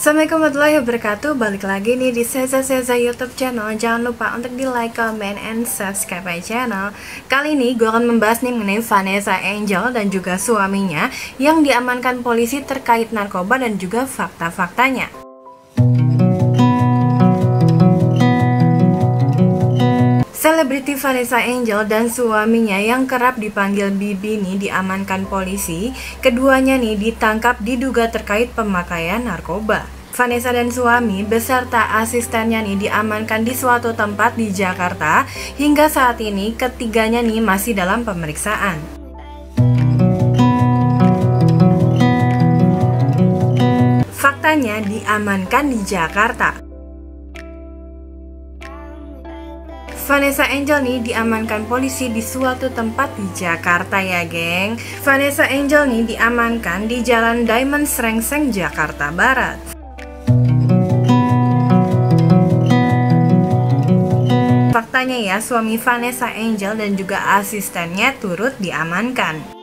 Assalamualaikum warahmatullahi wabarakatuh. Balik lagi nih di Seza Seza YouTube channel. Jangan lupa untuk di like, comment, and subscribe channel. Kali ini gue akan membahas nih mengenai Vanessa Angel dan juga suaminya Yang diamankan polisi terkait narkoba dan juga fakta-faktanya Selebriti Vanessa Angel dan suaminya yang kerap dipanggil Bibi nih diamankan polisi. Keduanya nih ditangkap diduga terkait pemakaian narkoba. Vanessa dan suami beserta asistennya nih diamankan di suatu tempat di Jakarta. Hingga saat ini ketiganya nih masih dalam pemeriksaan. Faktanya diamankan di Jakarta. Vanessa Angel nih diamankan polisi di suatu tempat di Jakarta ya geng. Vanessa Angel nih diamankan di Jalan Diamond Srengseng, Jakarta Barat. Faktanya ya, suami Vanessa Angel dan juga asistennya turut diamankan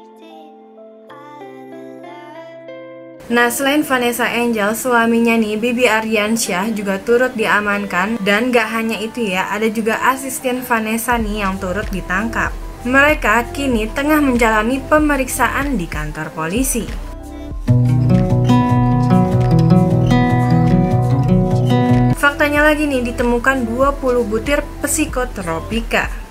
Nah, selain Vanessa Angel, suaminya nih, Bibi Aryansyah juga turut diamankan dan gak hanya itu ya, ada juga asisten Vanessa nih yang turut ditangkap. Mereka kini tengah menjalani pemeriksaan di kantor polisi. Faktanya lagi nih, ditemukan 20 butir psikotropika.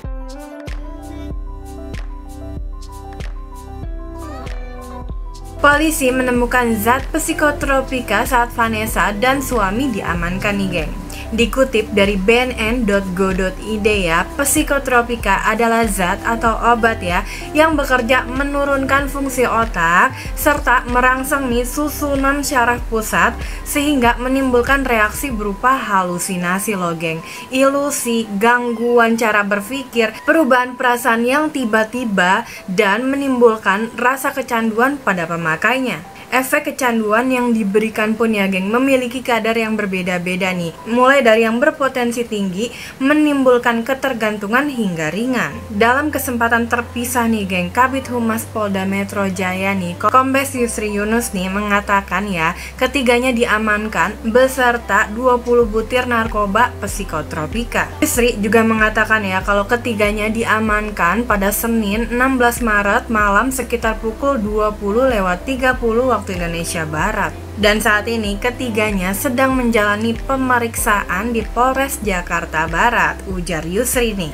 Polisi menemukan zat psikotropika saat Vanessa dan suami diamankan nih geng. Dikutip dari bnn.go.id ya, psikotropika adalah zat atau obat ya yang bekerja menurunkan fungsi otak serta merangsang nih susunan syaraf pusat sehingga menimbulkan reaksi berupa halusinasi loh geng, ilusi, gangguan cara berpikir, perubahan perasaan yang tiba-tiba dan menimbulkan rasa kecanduan pada pemakainya. Efek kecanduan yang diberikan pun ya geng memiliki kadar yang berbeda-beda nih. Mulai dari yang berpotensi tinggi menimbulkan ketergantungan hingga ringan. Dalam kesempatan terpisah nih geng Kabit Humas Polda Metro Jaya nih Kombes Yusri Yunus nih mengatakan ya Ketiganya diamankan beserta 20 butir narkoba psikotropika. Yusri juga mengatakan ya kalau ketiganya diamankan pada Senin 16 Maret malam sekitar pukul 20 lewat 30 waktu Indonesia Barat. Dan saat ini ketiganya sedang menjalani pemeriksaan di Polres Jakarta Barat, ujar Yusri nih.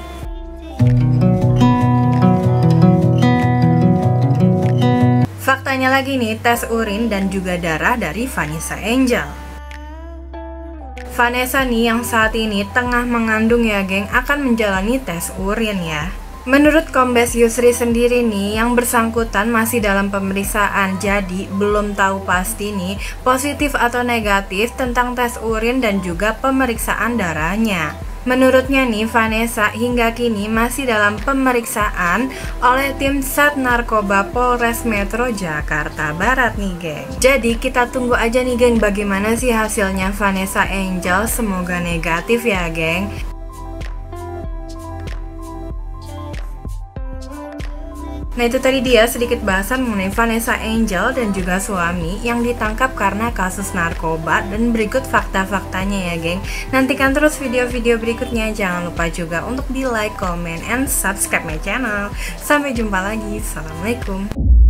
Faktanya lagi nih, tes urin dan juga darah dari Vanessa Angel. Vanessa nih yang saat ini tengah mengandung ya geng akan menjalani tes urin ya. Menurut Kombes Yusri sendiri nih, yang bersangkutan masih dalam pemeriksaan, jadi belum tahu pasti nih positif atau negatif tentang tes urin dan juga pemeriksaan darahnya. Menurutnya nih, Vanessa hingga kini masih dalam pemeriksaan oleh tim Sat Narkoba Polres Metro Jakarta Barat nih, geng. Jadi kita tunggu aja nih, geng, bagaimana sih hasilnya Vanessa Angel. Semoga negatif ya, geng. Nah itu tadi dia sedikit bahasan mengenai Vanessa Angel dan juga suami yang ditangkap karena kasus narkoba. Dan berikut fakta-faktanya ya geng. Nantikan terus video-video berikutnya. Jangan lupa juga untuk di like, comment, and subscribe my channel. Sampai jumpa lagi, Assalamualaikum